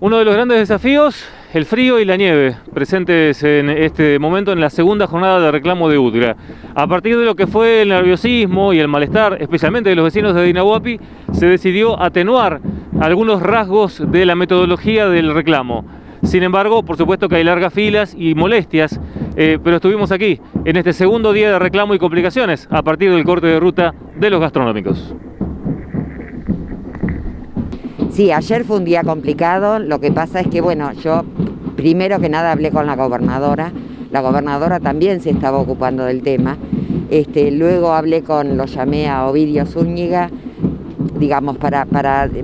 Uno de los grandes desafíos, el frío y la nieve, presentes en este momento en la segunda jornada de reclamo de Udgra. A partir de lo que fue el nerviosismo y el malestar, especialmente de los vecinos de Dinahuapi, se decidió atenuar algunos rasgos de la metodología del reclamo. Sin embargo, por supuesto que hay largas filas y molestias, eh, pero estuvimos aquí en este segundo día de reclamo y complicaciones a partir del corte de ruta de los gastronómicos. Sí, ayer fue un día complicado, lo que pasa es que, bueno, yo primero que nada hablé con la gobernadora, la gobernadora también se estaba ocupando del tema, este, luego hablé con, lo llamé a Ovidio Zúñiga, digamos, para,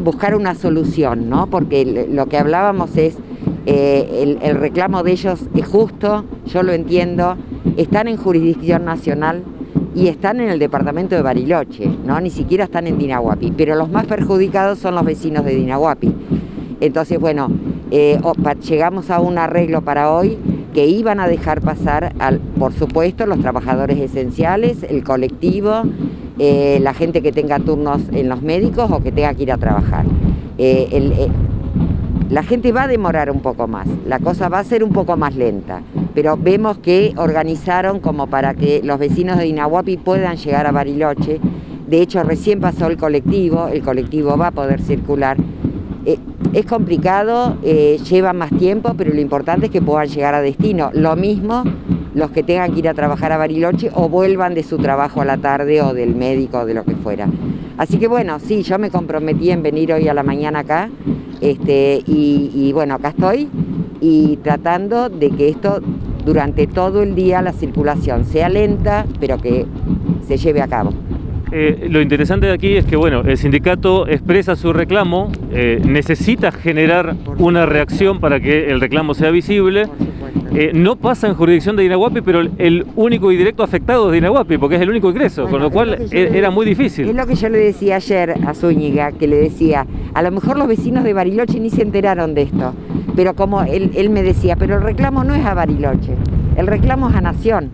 buscar una solución, ¿no? Porque lo que hablábamos es, eh, el reclamo de ellos es justo, yo lo entiendo, están en jurisdicción nacional, y están en el departamento de Bariloche, ¿no? ni siquiera están en Dinahuapi, pero los más perjudicados son los vecinos de Dinahuapi. Entonces, bueno, eh, llegamos a un arreglo para hoy que iban a dejar pasar, por supuesto, los trabajadores esenciales, el colectivo, eh, la gente que tenga turnos en los médicos o que tenga que ir a trabajar. Eh, la gente va a demorar un poco más, la cosa va a ser un poco más lenta, pero vemos que organizaron como para que los vecinos de Inahuapi puedan llegar a Bariloche. De hecho, recién pasó el colectivo, el colectivo va a poder circular. Eh, es complicado, eh, lleva más tiempo, pero lo importante es que puedan llegar a destino. Lo mismo los que tengan que ir a trabajar a Bariloche o vuelvan de su trabajo a la tarde o del médico o de lo que fuera. Así que bueno, sí, yo me comprometí en venir hoy a la mañana acá este, y, bueno, acá estoy y tratando de que esto durante todo el día la circulación sea lenta, pero que se lleve a cabo. Eh, lo interesante de aquí es que bueno, el sindicato expresa su reclamo, eh, necesita generar una reacción para que el reclamo sea visible. Eh, no pasa en jurisdicción de Dinahuapi, pero el único y directo afectado es Dinahuapi, porque es el único ingreso, con lo cual era muy difícil. Es lo que yo le decía ayer a Zúñiga, que le decía, a lo mejor los vecinos de Bariloche ni se enteraron de esto, pero como él, él me decía, pero el reclamo no es a Bariloche, el reclamo es a Nación.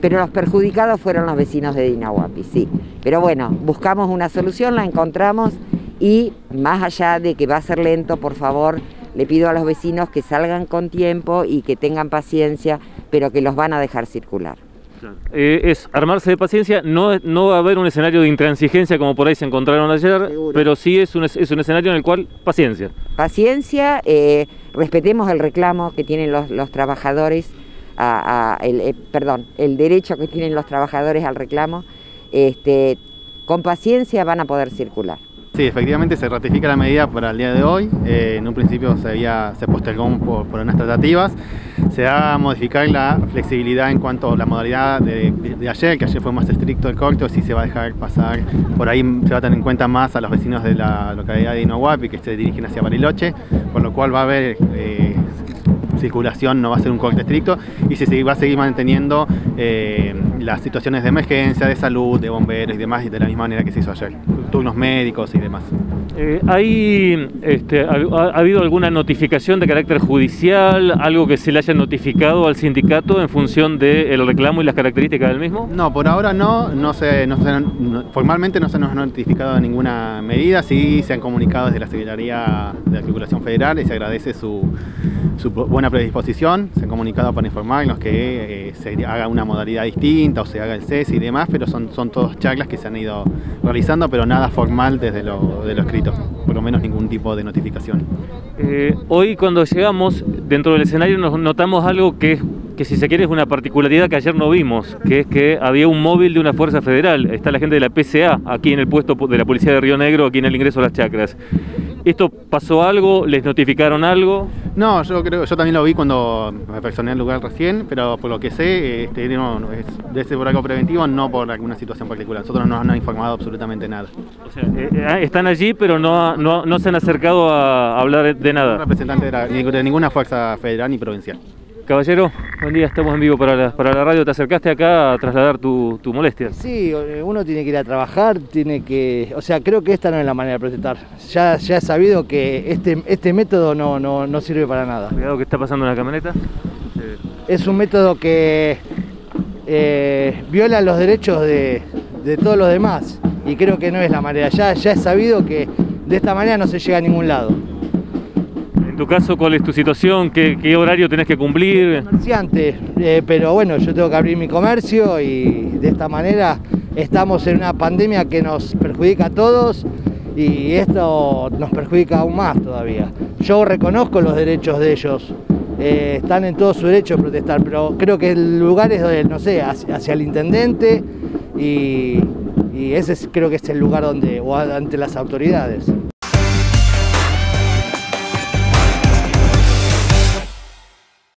Pero los perjudicados fueron los vecinos de Dinahuapi, sí. Pero bueno, buscamos una solución, la encontramos y más allá de que va a ser lento, por favor, le pido a los vecinos que salgan con tiempo y que tengan paciencia, pero que los van a dejar circular. Eh, es armarse de paciencia, no, no va a haber un escenario de intransigencia como por ahí se encontraron ayer, pero sí es un, es un escenario en el cual paciencia. Paciencia, eh, respetemos el reclamo que tienen los, trabajadores, a, el, eh, perdón, el derecho que tienen los trabajadores al reclamo, este, con paciencia van a poder circular. Sí, efectivamente se ratifica la medida para el día de hoy. Eh, en un principio se, había, se postergó por, unas tratativas. Se va a modificar la flexibilidad en cuanto a la modalidad de, ayer, que ayer fue más estricto el corto, sí se va a dejar pasar, por ahí se va a tener en cuenta más a los vecinos de la localidad de Inohuapi que se dirigen hacia Bariloche, por lo cual va a haber eh, circulación, no va a ser un corte estricto y se va a seguir manteniendo eh, las situaciones de emergencia, de salud, de bomberos y demás, y de la misma manera que se hizo ayer, turnos médicos y demás. Eh, ¿Hay, este, ha, habido alguna notificación de carácter judicial, algo que se le haya notificado al sindicato en función del reclamo y las características del mismo? No, por ahora no, no se, no formalmente no se nos ha notificado ninguna medida, sí se han comunicado desde la Secretaría de la Circulación Federal y se agradece su, su buena predisposición, se han comunicado para informarnos que eh, se haga una modalidad distinta o se haga el CES y demás, pero son, son todos charlas que se han ido realizando, pero nada formal desde lo, de lo escrito, por lo menos ningún tipo de notificación. Eh, hoy cuando llegamos dentro del escenario nos notamos algo que, que si se quiere es una particularidad que ayer no vimos, que es que había un móvil de una fuerza federal, está la gente de la PCA aquí en el puesto de la Policía de Río Negro, aquí en el ingreso a las chacras. ¿Esto pasó algo? ¿Les notificaron algo? No, yo creo, yo también lo vi cuando me personé el lugar recién, pero por lo que sé, este, no, es, debe ser por algo preventivo, no por alguna situación particular. Nosotros no nos han informado absolutamente nada. O sea, eh, eh, están allí, pero no, no, no, se han acercado a hablar de nada. No representante de, de ninguna fuerza federal ni provincial. Caballero, buen día, estamos en vivo para la, para la radio. ¿Te acercaste acá a trasladar tu, tu, molestia? Sí, eh, uno tiene que ir a trabajar, tiene que. O sea, creo que esta no es la manera de presentar. Ya, ya he sabido que este, este método no, no, no sirve para nada. Cuidado que está pasando en la camioneta. Es un método que eh, viola los derechos de, de, todos los demás y creo que no es la manera. Ya, ya he sabido que de esta manera no se llega a ningún lado. En tu caso, ¿cuál es tu situación? ¿Qué, horario tenés que cumplir? Comerciante, eh, pero bueno, yo tengo que abrir mi comercio y de esta manera estamos en una pandemia que nos perjudica a todos y esto nos perjudica aún más todavía. Yo reconozco los derechos de ellos, eh, están en todo su derecho de protestar, pero creo que el lugar es, donde, no sé, hacia, hacia el intendente y, y ese es- creo que es el lugar donde, o ante las autoridades.